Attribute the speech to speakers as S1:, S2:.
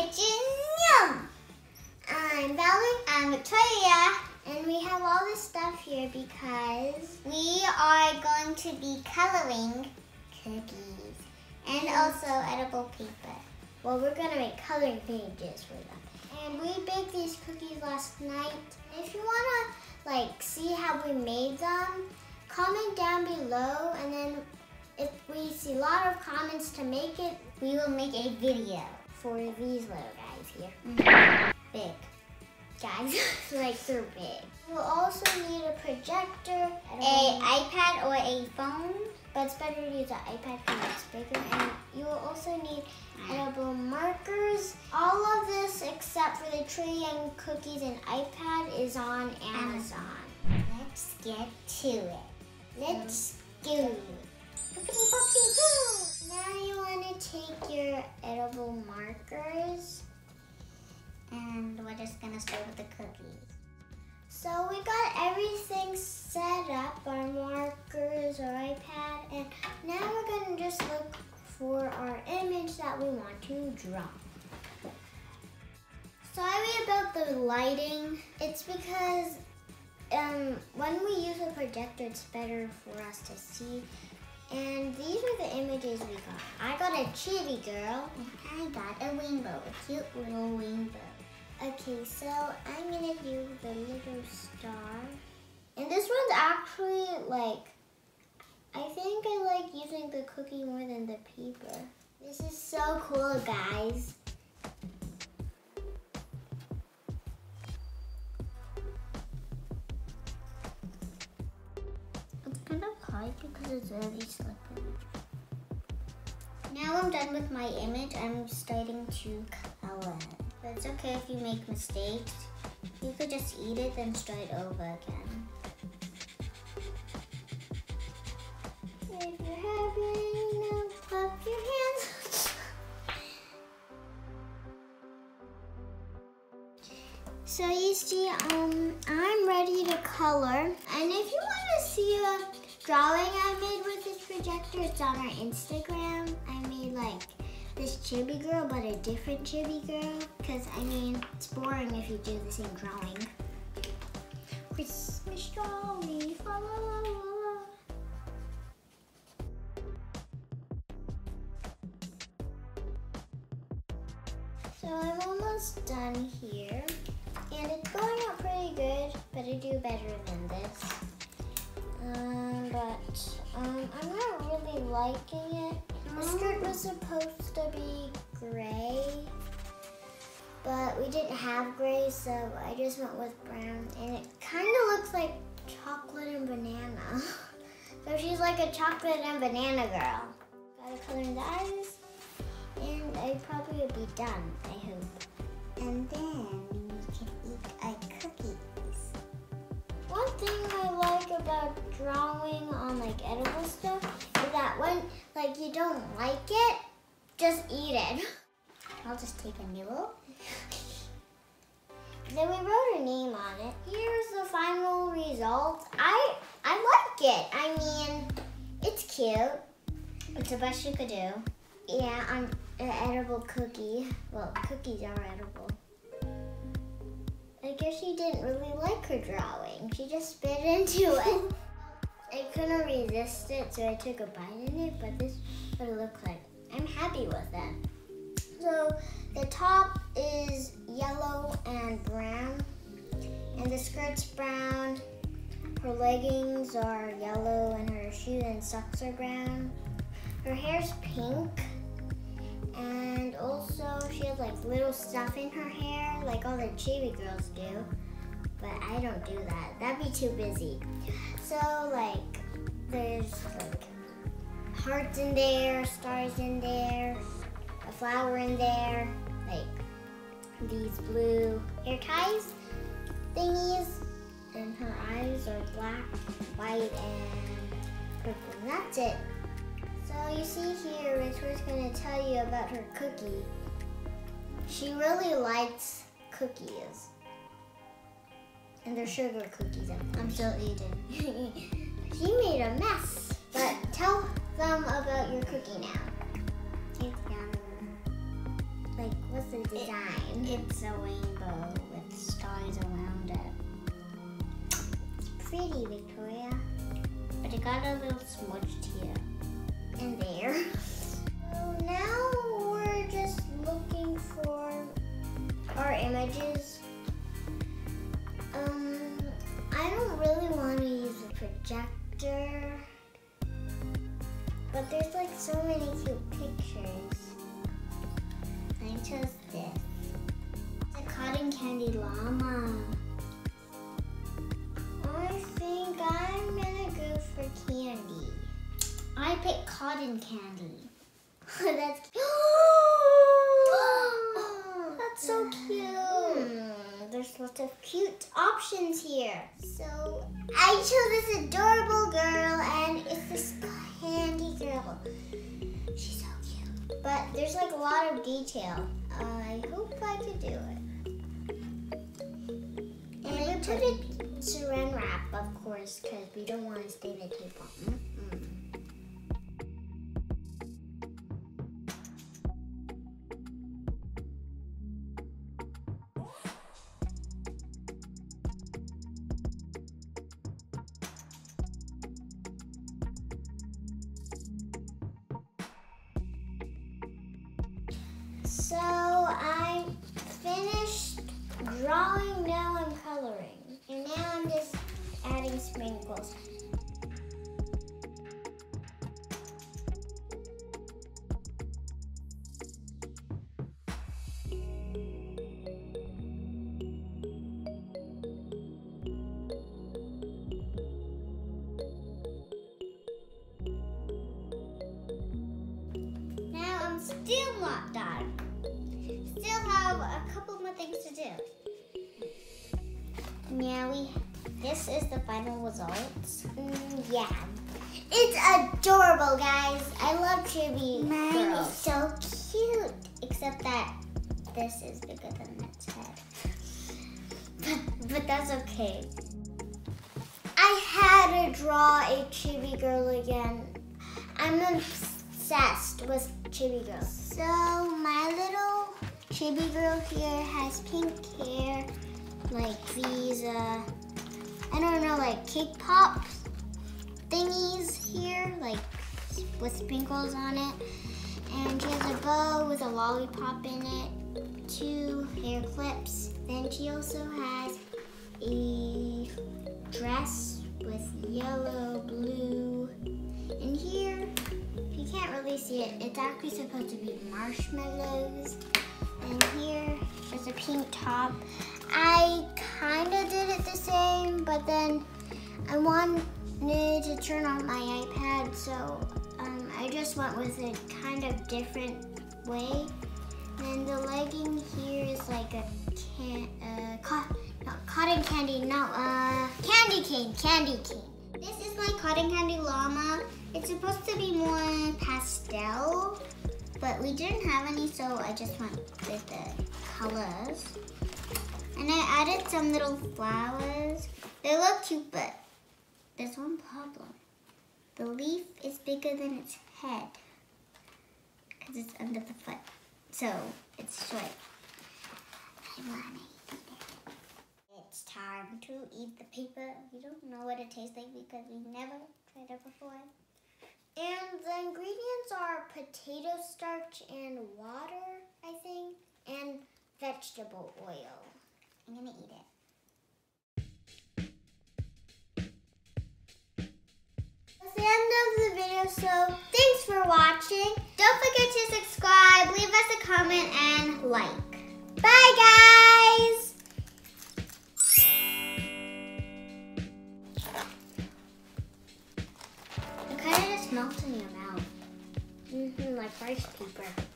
S1: Kitchen I'm Valerie. I'm Victoria. And we have all this stuff here because we are going to be coloring cookies and also edible paper. Well, we're going to make coloring pages for them. And we baked these cookies last night. If you want to like see how we made them, comment down below and then if we see a lot of comments to make it, we will make a video for these little guys here. Big guys, like they're big. You'll also need a projector, a iPad or a phone, but it's better to use an iPad because it's bigger. And you will also need edible markers. All of this except for the tree and cookies and iPad is on Amazon. Let's get to it. Let's go. Now you want to take your edible markers and we're just gonna start with the cookies. So we got everything set up, our markers, our iPad, and now we're gonna just look for our image that we want to draw. Sorry about the lighting. It's because um, when we use a projector, it's better for us to see. And these are the images we got. I got a chibi girl. I got a rainbow, a cute little rainbow. Okay, so I'm gonna do the little star. And this one's actually like, I think I like using the cookie more than the paper. This is so cool, guys. Kind because it's very slippery. Now I'm done with my image, I'm starting to color. But it's okay if you make mistakes. You could just eat it, then start over again. If you're no clap your hands. so you see, um, I'm ready to color. And if you want to see a drawing I made with this projector, it's on our Instagram. I made like this chibi girl, but a different chibi girl. Because, I mean, it's boring if you do the same drawing. Christmas drawing, la la la la. So I'm almost done here. And it's going out pretty good, but I do better than this. Um, but um, I'm not really liking it. The skirt was supposed to be gray, but we didn't have gray, so I just went with brown. And it kind of looks like chocolate and banana. so she's like a chocolate and banana girl. Gotta color the eyes, and I probably will be done, I hope. And then thing I like about drawing on like edible stuff is that when like you don't like it, just eat it. I'll just take a nibble. then we wrote a name on it. Here's the final result. I I like it. I mean, it's cute. It's the best you could do. Yeah, on an edible cookie. Well, cookies are edible. I guess she didn't really like her drawing. She just spit into it. I couldn't resist it, so I took a bite in it, but this is what it looked like. I'm happy with it. So the top is yellow and brown, and the skirt's brown. Her leggings are yellow, and her shoes and socks are brown. Her hair's pink, and also she has like little stuff in her hair, like all the chibi girls do. But I don't do that. That'd be too busy. So like, there's like hearts in there, stars in there, a flower in there, like these blue hair ties thingies, and her eyes are black, white, and purple. And that's it. So you see here, going to tell you about her cookie. She really likes cookies. And they're sugar cookies. I'm still eating. she made a mess. But tell them about your cookie now. It's yummy. Like, what's the design?
S2: It's a rainbow with stars around it.
S1: It's pretty, Victoria. But it got a little smudged here and there. So now we're just looking for our images. Um, I don't really want to use a projector, but there's like so many cute pictures. I chose this. It's a cotton candy llama. Cotton candy. That's oh, That's so cute. Hmm, there's lots of cute options here. So I chose this adorable girl and it's this candy girl. She's so cute. But there's like a lot of detail. I hope I could do it. And I put it saran wrap, of course, because we don't want to stay the tape on. So I finished drawing, now I'm coloring. And now I'm just adding sprinkles. Things to do. Now we, this is the final results. Mm, yeah, it's adorable, guys. I love Chibi Mine girls. is so cute, except that this is bigger than its head. but, but that's okay. I had to draw a chibi girl again. I'm obsessed with chibi girls. So my little chibi girl here has pink hair, like these, uh, I don't know, like cake pop thingies here, like with sprinkles on it. And she has a bow with a lollipop in it, two hair clips. Then she also has a dress with yellow, blue, and here, if you can't really see it, it's actually supposed to be marshmallows. And here, there's a pink top. I kind of did it the same, but then I wanted to turn on my iPad, so um, I just went with a kind of different way. And the legging here is like a can, uh, co no, cotton candy, no, uh, candy cane, candy cane. This is my cotton candy llama. It's supposed to be more pastel, but we didn't have any, so I just went with the colors. And I added some little flowers. They look cute, but there's one problem. The leaf is bigger than its head because it's under the foot. So it's short. I want to eat it. It's time to eat the paper. We don't know what it tastes like because we've never tried it before. And the ingredients are potato starch and water, I think, and vegetable oil. I'm gonna eat it. That's the end of the video, so thanks for watching. Don't forget to subscribe, leave us a comment, and like. Bye, guys! Rice paper.